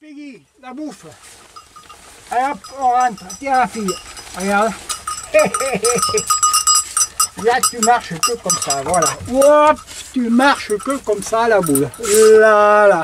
Peggy, la bouffe. Allez hop, on rentre. Tiens la fille. Regarde. Là, tu marches que comme ça, voilà. Hop, tu marches que comme ça, la boule. Là, là.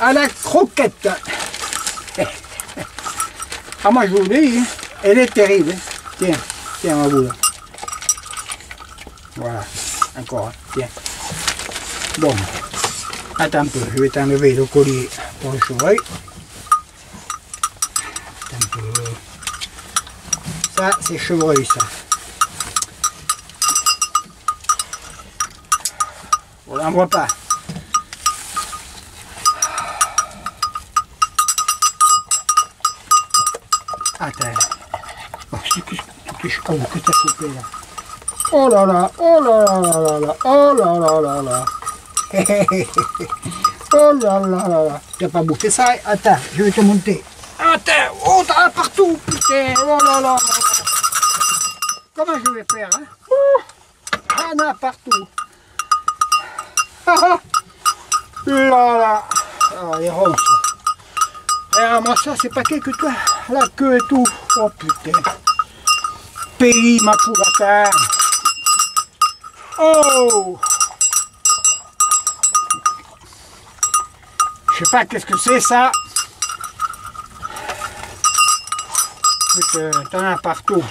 À la croquette. Ah, moi, je vous dis, hein, elle est terrible. hein. Tiens, tiens, ma boule. Voilà, encore, tiens. Bon, attends un peu, je vais t'enlever le collier pour le chevreuil. Attends un peu. Ça, c'est chevreuil, ça. On n'en voit pas. Attends. Oh, c'est que que oh, que t'as coupé là. Oh là là, oh là là là là là, oh là là là là. oh là là là là. Tu n'as pas bouffé ça Attends, je vais te monter. Attends, oh t'en as partout, putain, oh là là. Comment je vais faire hein? Oh, T'en as partout. Ah. Là là. Ah, les ronces. Regarde, moi ça, c'est pas que toi. La queue et tout. Oh putain. Pays, ma pourrata. Oh Je sais pas qu'est-ce que c'est ça. Putain, t'en as partout.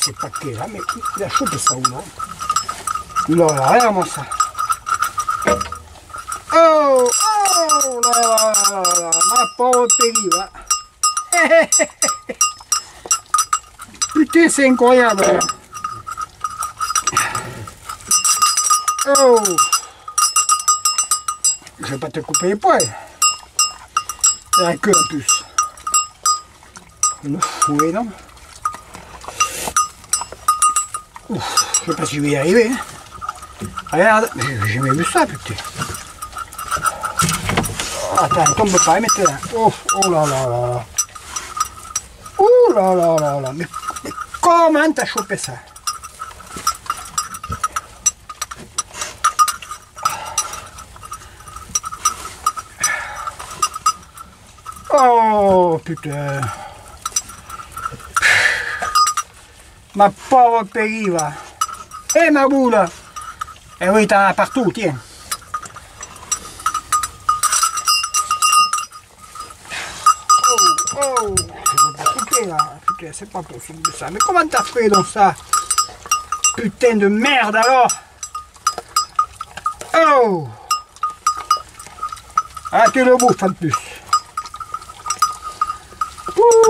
C'est pas que là, mais il a chopé ça là Non, là, regarde-moi ça. Oh, oh là là là là là, ma pauvre Peggy, va. Putain, c'est incroyable. là. Oh. Je vais pas te couper les poils. La queue en plus. Une fouet, non Ouf, je sais pas si je vais y arriver. hein. Regarde, j'ai jamais vu ça, putain. Attends, tombe pas, mettez là. Oh, oh là là là là. Oh là là là là. Mais, mais comment t'as chopé ça? Oh putain. Ma pauvre Peggy va. Eh ma boule Eh oui, t'en as partout, tiens. Oh, oh, là. Putain, c'est pas possible ça. Mais comment t'as fait donc ça? Putain de merde alors Oh Ah, tu le bouffes en plus.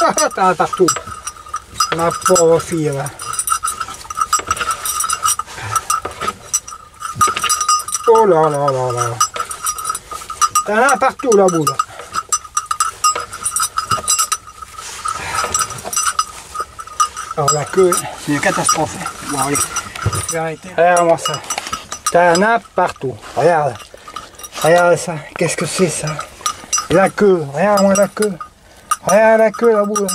T'en as partout. Ma pauvre fille là. Oh là là là là. T'en as partout la boule. Alors la queue, c'est une catastrophe. Bon allez, je vais arrêter. Regarde-moi ça. T'en as partout. Regarde. Regarde ça. Qu'est-ce que c'est ça La queue. Regarde-moi la queue. Regarde la queue la boule.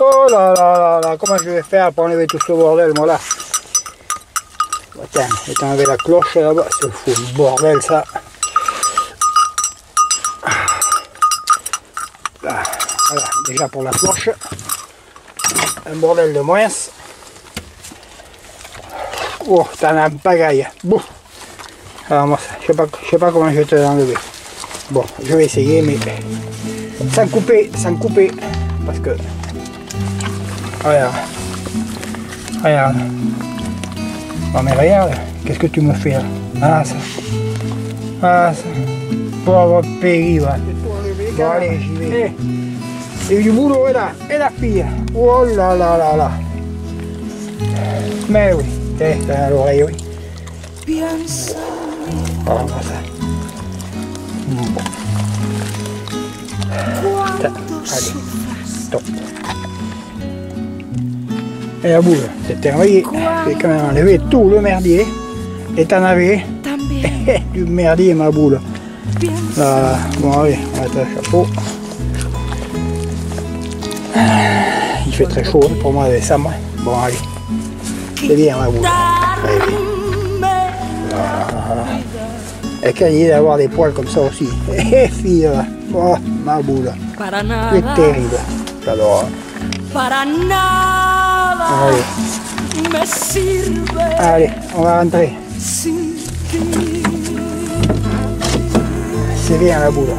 Oh là là là là. Comment je vais faire pour enlever tout ce bordel moi là Tiens, je vais t'enlever la cloche là-bas. C'est fou bordel ça. Là, Voilà, déjà pour la cloche. Un bordel de moins. Oh, t'en as un pagaille. Bon. Alors moi, je sais pas, je sais pas comment je vais te l'enlever. Bon, je vais essayer, mais sans couper, sans couper, parce que regarde, regarde. Non mais regarde, qu'est-ce que tu me fais là? Ah ça, ah ça, pauvre Peggy va. Bon allez, j'y vais. Et du boulot est là, et la fille. Oh là là là là. Mais oui, eh, t'as l'oreille, oui. Piensa Voilà, voilà ça. Bon. Tiens, allez. Et la boule, c'est terminé. J'ai quand même enlevé tout le merdier. Et t'en avais du merdier, ma boule. Là, bon, allez, on va mettre le chapeau. Il fait très chaud hein, pour moi avec ça, moi. Bon, allez. C'est bien, ma boule. Quitarme Et quand il est d'avoir des poils comme ça aussi. Eh, fille, là. oh, ma boule. para C'est nada, terrible. J'adore. para nada Allez, me sirve allez, on va rentrer. sin ti. C'est bien, la boule.